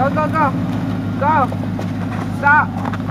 Go, go, go. Go. Stop.